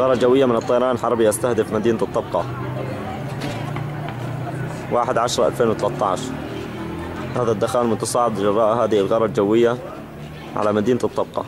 طائرة جوية من الطيران الحربي يستهدف مدينة الطبقة. 1 10 2013 هذا الدخان متصاعد جراء هذه الغارة الجوية على مدينة الطبقة.